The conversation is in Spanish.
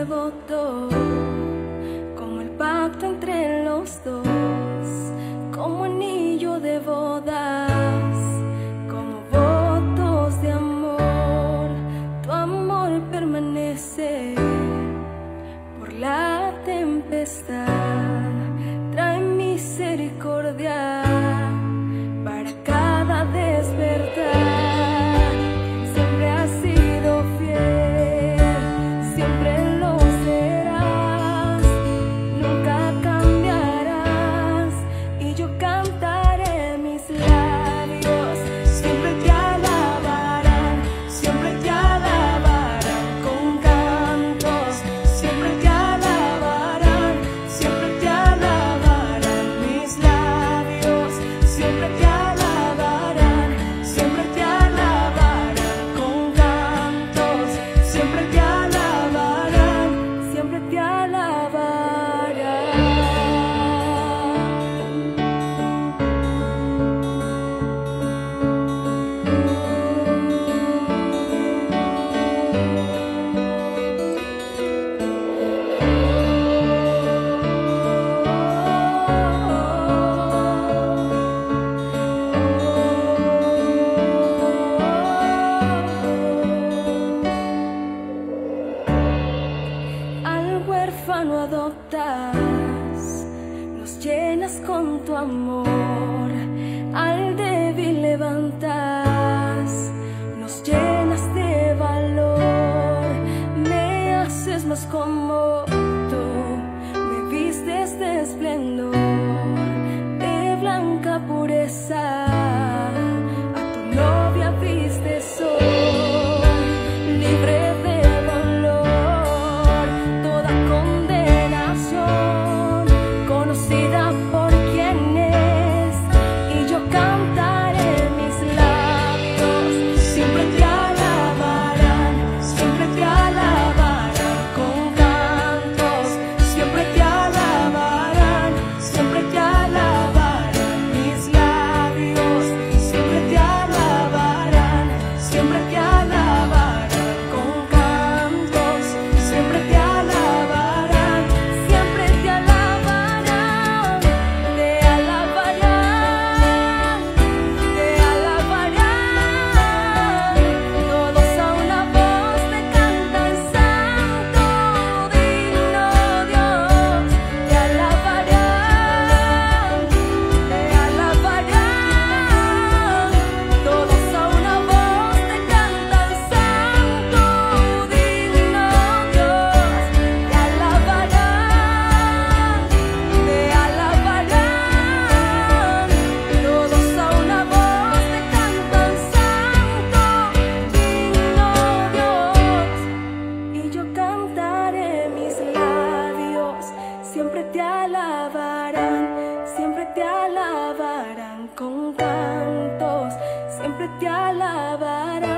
devotó como anillo de bodas, como votos de amor. Tu amor permanece por la tempestad, trae misericordia Al huérfano adoptas, los llenas con tu amor, al débil levantas siempre te alabarán, siempre te alabarán con cantos, siempre te alabarán.